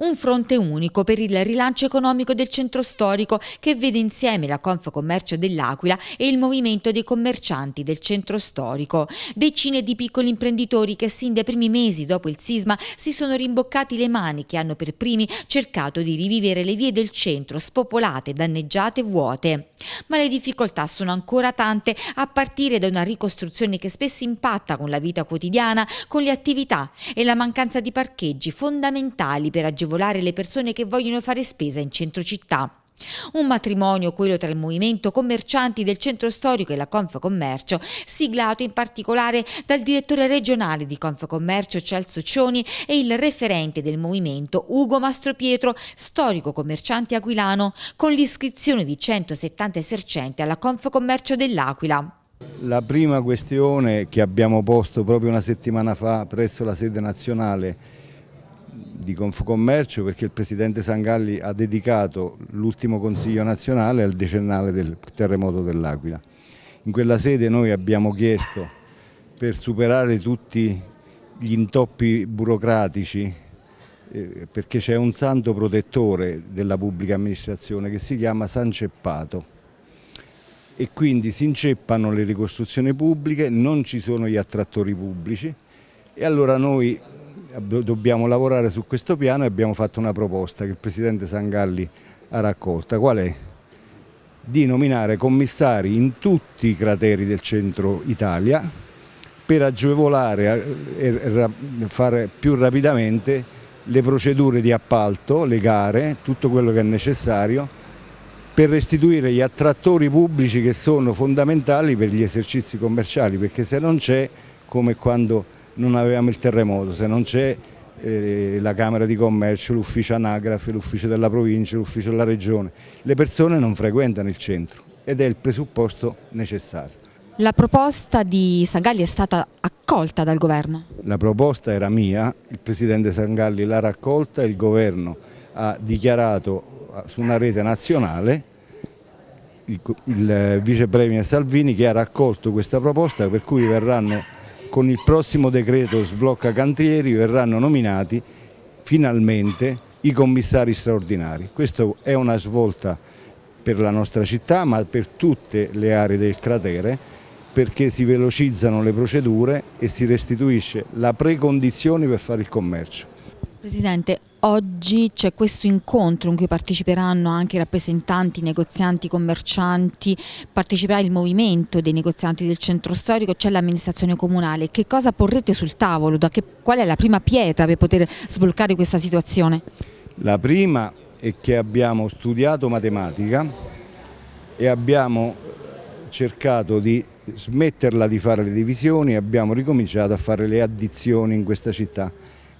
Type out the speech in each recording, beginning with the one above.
Un fronte unico per il rilancio economico del centro storico che vede insieme la Confcommercio dell'Aquila e il movimento dei commercianti del centro storico. Decine di piccoli imprenditori che sin dai primi mesi dopo il sisma si sono rimboccati le mani che hanno per primi cercato di rivivere le vie del centro spopolate, danneggiate e vuote. Ma le difficoltà sono ancora tante a partire da una ricostruzione che spesso impatta con la vita quotidiana, con le attività e la mancanza di parcheggi fondamentali per agevolare agevolare le persone che vogliono fare spesa in centro città. Un matrimonio, quello tra il movimento commercianti del centro storico e la Confcommercio, siglato in particolare dal direttore regionale di Confcommercio Celso Cioni e il referente del movimento Ugo Mastropietro, storico commerciante aquilano, con l'iscrizione di 170 esercenti alla Confcommercio dell'Aquila. La prima questione che abbiamo posto proprio una settimana fa presso la sede nazionale di Confcommercio perché il Presidente Sangalli ha dedicato l'ultimo Consiglio nazionale al decennale del terremoto dell'Aquila. In quella sede noi abbiamo chiesto per superare tutti gli intoppi burocratici eh, perché c'è un santo protettore della pubblica amministrazione che si chiama San Ceppato e quindi si inceppano le ricostruzioni pubbliche, non ci sono gli attrattori pubblici e allora noi dobbiamo lavorare su questo piano e abbiamo fatto una proposta che il Presidente Sangalli ha raccolta. Qual è? Di nominare commissari in tutti i crateri del centro Italia per agevolare e fare più rapidamente le procedure di appalto, le gare, tutto quello che è necessario per restituire gli attrattori pubblici che sono fondamentali per gli esercizi commerciali, perché se non c'è, come quando non avevamo il terremoto, se non c'è eh, la Camera di Commercio, l'ufficio anagrafe, l'ufficio della provincia, l'ufficio della regione, le persone non frequentano il centro ed è il presupposto necessario. La proposta di Sangalli è stata accolta dal governo? La proposta era mia, il Presidente Sangalli l'ha raccolta, il governo ha dichiarato eh, su una rete nazionale il, il vice premier Salvini che ha raccolto questa proposta per cui verranno con il prossimo decreto sblocca cantieri verranno nominati finalmente i commissari straordinari. Questa è una svolta per la nostra città ma per tutte le aree del cratere perché si velocizzano le procedure e si restituisce la precondizione per fare il commercio. Presidente, oggi c'è questo incontro in cui parteciperanno anche rappresentanti, negozianti, commercianti, parteciperà il movimento dei negozianti del centro storico, c'è l'amministrazione comunale. Che cosa porrete sul tavolo? Che, qual è la prima pietra per poter sbloccare questa situazione? La prima è che abbiamo studiato matematica e abbiamo cercato di smetterla di fare le divisioni e abbiamo ricominciato a fare le addizioni in questa città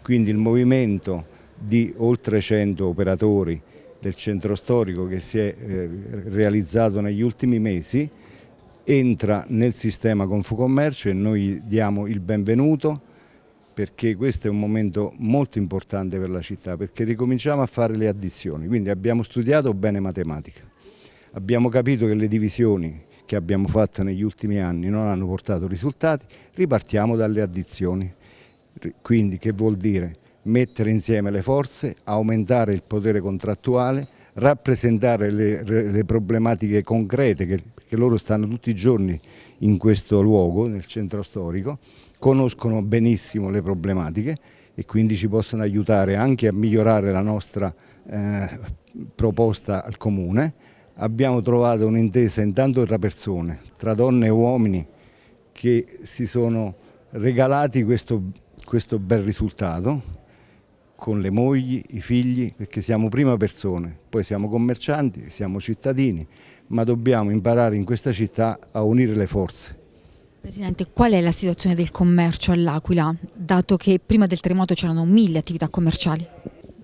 quindi il movimento di oltre 100 operatori del centro storico che si è eh, realizzato negli ultimi mesi entra nel sistema Confcommercio e noi diamo il benvenuto perché questo è un momento molto importante per la città perché ricominciamo a fare le addizioni, quindi abbiamo studiato bene matematica, abbiamo capito che le divisioni che abbiamo fatto negli ultimi anni non hanno portato risultati, ripartiamo dalle addizioni. Quindi che vuol dire? Mettere insieme le forze, aumentare il potere contrattuale, rappresentare le, le problematiche concrete che, che loro stanno tutti i giorni in questo luogo, nel centro storico, conoscono benissimo le problematiche e quindi ci possono aiutare anche a migliorare la nostra eh, proposta al Comune. Abbiamo trovato un'intesa intanto tra persone, tra donne e uomini che si sono regalati questo questo bel risultato con le mogli, i figli, perché siamo prima persone, poi siamo commercianti, siamo cittadini, ma dobbiamo imparare in questa città a unire le forze. Presidente, qual è la situazione del commercio all'Aquila, dato che prima del terremoto c'erano mille attività commerciali?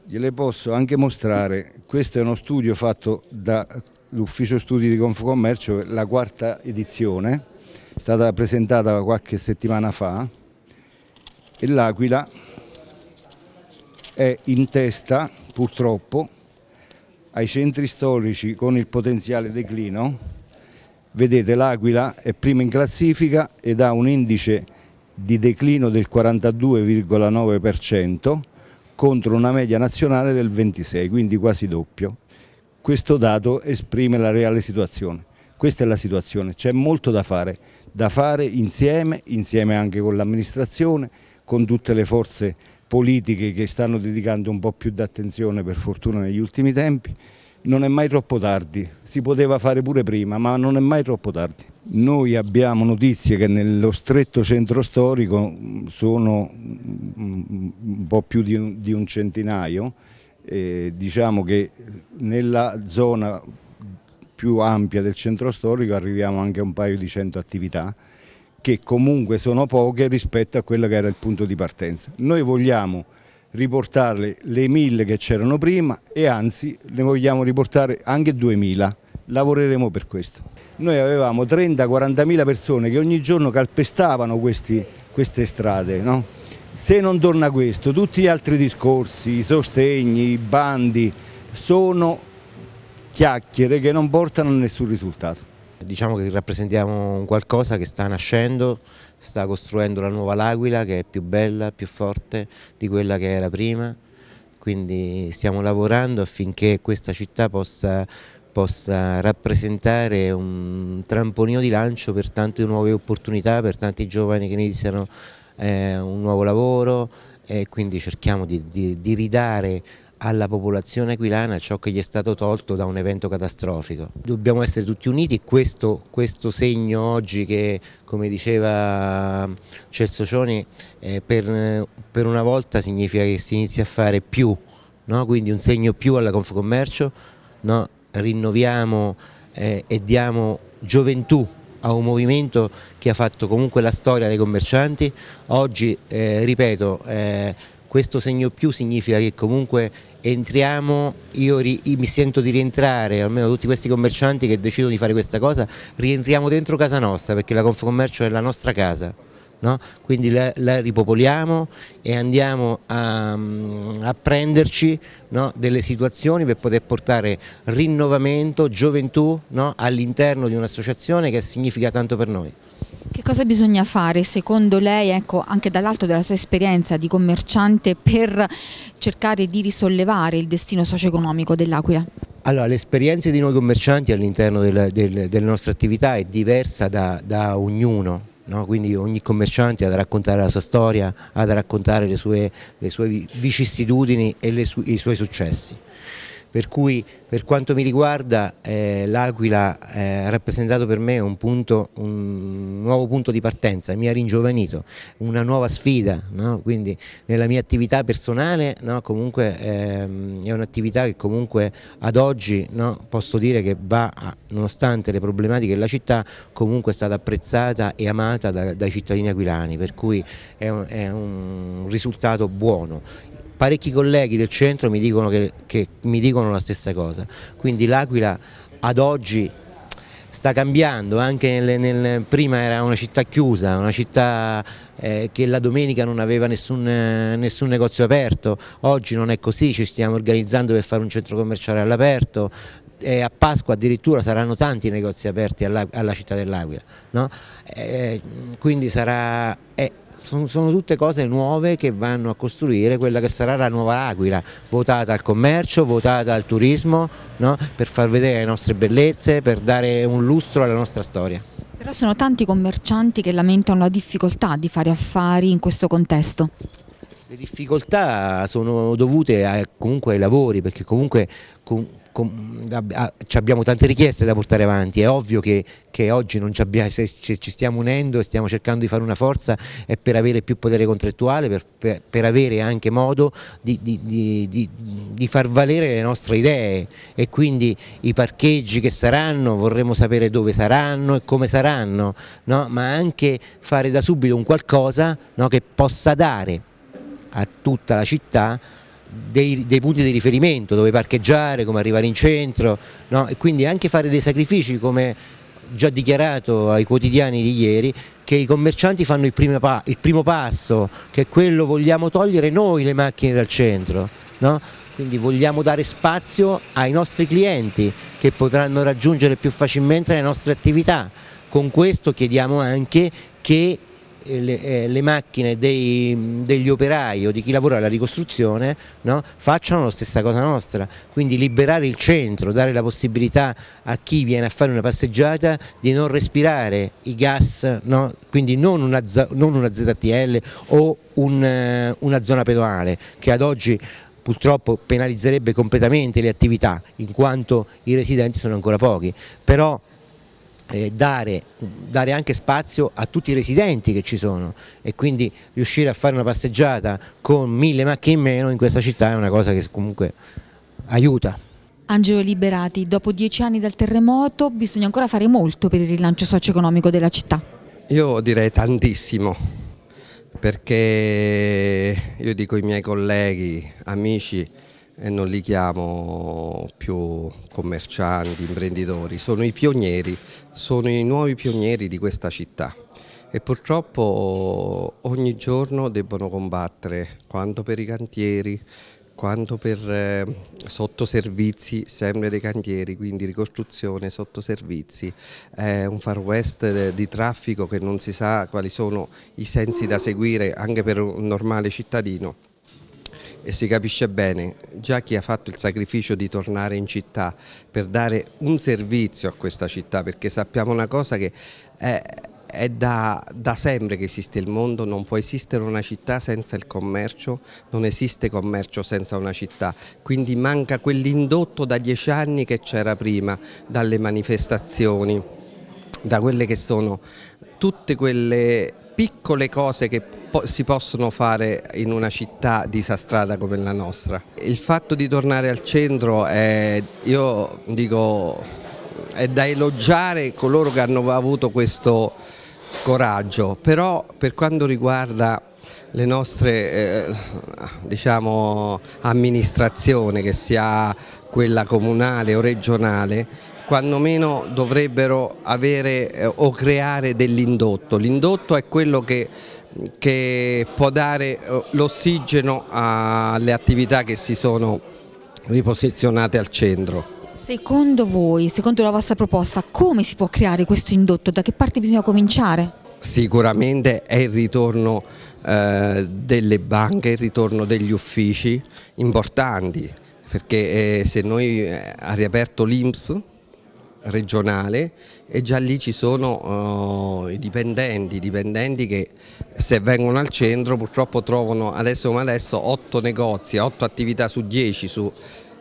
Gliele posso anche mostrare, questo è uno studio fatto dall'Ufficio Studi di Confcommercio, la quarta edizione, è stata presentata qualche settimana fa, e l'Aquila è in testa purtroppo ai centri storici con il potenziale declino. Vedete l'Aquila è prima in classifica ed ha un indice di declino del 42,9% contro una media nazionale del 26, quindi quasi doppio. Questo dato esprime la reale situazione. Questa è la situazione, c'è molto da fare, da fare insieme, insieme anche con l'amministrazione, con tutte le forze politiche che stanno dedicando un po' più d'attenzione per fortuna negli ultimi tempi. Non è mai troppo tardi, si poteva fare pure prima, ma non è mai troppo tardi. Noi abbiamo notizie che nello stretto centro storico sono un po' più di un, di un centinaio, eh, diciamo che nella zona più ampia del centro storico arriviamo anche a un paio di cento attività che comunque sono poche rispetto a quello che era il punto di partenza. Noi vogliamo riportare le mille che c'erano prima e anzi ne vogliamo riportare anche 2000, lavoreremo per questo. Noi avevamo 30-40 mila persone che ogni giorno calpestavano questi, queste strade, no? se non torna questo tutti gli altri discorsi, i sostegni, i bandi sono chiacchiere che non portano a nessun risultato. Diciamo che rappresentiamo qualcosa che sta nascendo, sta costruendo la nuova L'Aquila che è più bella, più forte di quella che era prima, quindi stiamo lavorando affinché questa città possa, possa rappresentare un trampolino di lancio per tante nuove opportunità, per tanti giovani che iniziano eh, un nuovo lavoro e quindi cerchiamo di, di, di ridare alla popolazione aquilana ciò che gli è stato tolto da un evento catastrofico. Dobbiamo essere tutti uniti, questo, questo segno oggi che come diceva Celso Cioni eh, per, per, una volta significa che si inizia a fare più, no? quindi un segno più alla Confcommercio, no? rinnoviamo eh, e diamo gioventù a un movimento che ha fatto comunque la storia dei commercianti, oggi eh, ripeto eh, questo segno più significa che comunque entriamo, io ri, mi sento di rientrare, almeno tutti questi commercianti che decidono di fare questa cosa, rientriamo dentro casa nostra perché la Confcommercio è la nostra casa. No? Quindi la, la, ripopoliamo e andiamo a, a prenderci no? delle situazioni per poter portare rinnovamento, gioventù no? all'interno di un'associazione che significa tanto per noi. Che cosa bisogna fare secondo lei, ecco, anche dall'alto della sua esperienza di commerciante, per cercare di risollevare il destino socio-economico dell'Aquila? Allora, l'esperienza di noi commercianti all'interno del, del, delle nostre attività è diversa da, da ognuno, No? quindi ogni commerciante ha da raccontare la sua storia, ha da raccontare le sue, le sue vicissitudini e su i suoi successi per cui per quanto mi riguarda eh, l'Aquila eh, ha rappresentato per me un, punto, un, nuovo punto di partenza, mi ha ringiovanito, una nuova sfida, no? quindi nella mia attività personale no? comunque ehm, è un'attività che comunque ad oggi no? posso dire che va, nonostante le problematiche della città, comunque è stata apprezzata e amata da, dai cittadini aquilani, per cui è un, è un risultato buono parecchi colleghi del centro mi dicono, che, che mi dicono la stessa cosa, quindi l'Aquila ad oggi sta cambiando, anche nel, nel, prima era una città chiusa, una città eh, che la domenica non aveva nessun, eh, nessun, negozio aperto, oggi non è così, ci stiamo organizzando per fare un centro commerciale all'aperto, e a Pasqua addirittura saranno tanti negozi aperti alla, alla città dell'Aquila, no? eh, quindi sarà... Eh, sono, sono, tutte cose nuove che vanno a costruire quella che sarà la nuova Aquila, votata al commercio, votata al turismo, no? per far vedere le nostre bellezze, per dare un lustro alla nostra storia. Però sono tanti commercianti che lamentano la difficoltà di fare affari in questo contesto. Le difficoltà sono dovute a, comunque ai lavori, perché comunque con, abbiamo tante richieste da portare avanti, è ovvio che, che oggi abbiamo, ci stiamo unendo e stiamo cercando di fare una forza è per avere più potere contrattuale, per, per, per avere anche modo di, di, di, di, far valere le nostre idee e quindi i parcheggi che saranno, vorremmo sapere dove saranno e come saranno, no? ma anche fare da subito un qualcosa no? che possa dare a tutta la città dei, dei, punti di riferimento dove parcheggiare, come arrivare in centro no? e quindi anche fare dei sacrifici come già dichiarato ai quotidiani di ieri che i commercianti fanno il primo, pa il primo passo che è quello vogliamo togliere noi le macchine dal centro no? quindi vogliamo dare spazio ai nostri clienti che potranno raggiungere più facilmente le nostre attività con questo chiediamo anche che le, eh, le macchine dei, degli operai o di chi lavora alla ricostruzione no, facciano la stessa cosa nostra, quindi liberare il centro, dare la possibilità a chi viene a fare una passeggiata di non respirare i gas, no, quindi non una, non una ZTL o un, eh, una zona pedonale che ad oggi purtroppo penalizzerebbe completamente le attività in quanto i residenti sono ancora pochi, però eh, dare, dare, anche spazio a tutti i residenti che ci sono e quindi riuscire a fare una passeggiata con mille macchine in meno in questa città è una cosa che comunque aiuta. Angelo Liberati, dopo dieci anni dal terremoto bisogna ancora fare molto per il rilancio socio-economico della città? Io direi tantissimo, perché io dico ai miei colleghi, amici, e non li chiamo più commercianti, imprenditori, sono i pionieri, sono i nuovi pionieri di questa città. E purtroppo ogni giorno debbono combattere quanto per i cantieri, quanto per eh, sottoservizi sempre dei cantieri, quindi ricostruzione, sottoservizi, eh, un far west di traffico che non si sa quali sono i sensi da seguire anche per un normale cittadino e si capisce bene, già chi ha fatto il sacrificio di tornare in città per dare un servizio a questa città, perché sappiamo una cosa che è, è da, da, sempre che esiste il mondo, non può esistere una città senza il commercio, non esiste commercio senza una città, quindi manca quell'indotto da dieci anni che c'era prima, dalle manifestazioni, da quelle che sono tutte quelle piccole cose che si possono fare in una città disastrata come la nostra. Il fatto di tornare al centro è, io dico, è da elogiare coloro che hanno avuto questo coraggio, però per quanto riguarda le nostre eh, diciamo, amministrazioni, che sia quella comunale o regionale, quando meno dovrebbero avere eh, o creare dell'indotto. L'indotto è quello che, che può dare eh, l'ossigeno alle attività che si sono riposizionate al centro. Secondo voi, secondo la vostra proposta, come si può creare questo indotto? Da che parte bisogna cominciare? Sicuramente è il ritorno eh, delle banche, il ritorno degli uffici importanti, perché eh, se noi eh, ha riaperto l'Inps regionale e già lì ci sono uh, i dipendenti, dipendenti che se vengono al centro purtroppo trovano adesso come adesso 8 negozi, 8 attività su 10 su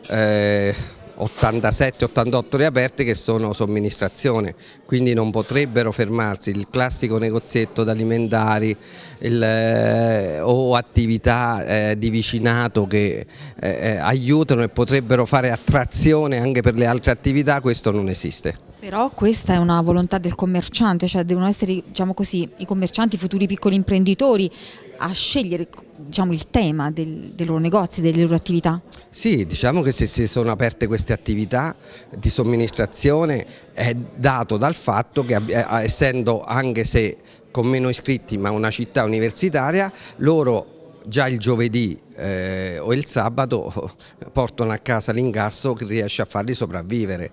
eh, 87-88 riaperte che sono somministrazione, quindi non potrebbero fermarsi il classico negozietto d'alimentari eh, o attività eh, di vicinato che eh, eh, aiutano e potrebbero fare attrazione anche per le altre attività, questo non esiste. Però questa è una volontà del commerciante, cioè devono essere diciamo così, i commercianti, i futuri piccoli imprenditori a scegliere diciamo, il tema del, dei loro negozi, delle loro attività? Sì, diciamo che se si sono aperte queste attività di somministrazione è dato dal fatto che essendo anche se con meno iscritti ma una città universitaria, loro già il giovedì eh, o il sabato portano a casa l'ingasso che riesce a farli sopravvivere.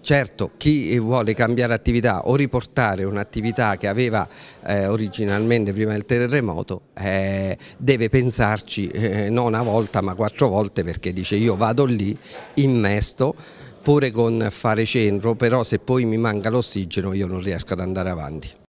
Certo, chi vuole cambiare attività o riportare un'attività che aveva eh, originalmente prima del terremoto eh, deve pensarci eh, non una volta ma quattro volte perché dice io vado lì, immesto, pure con fare centro, però se poi mi manca l'ossigeno io non riesco ad andare avanti.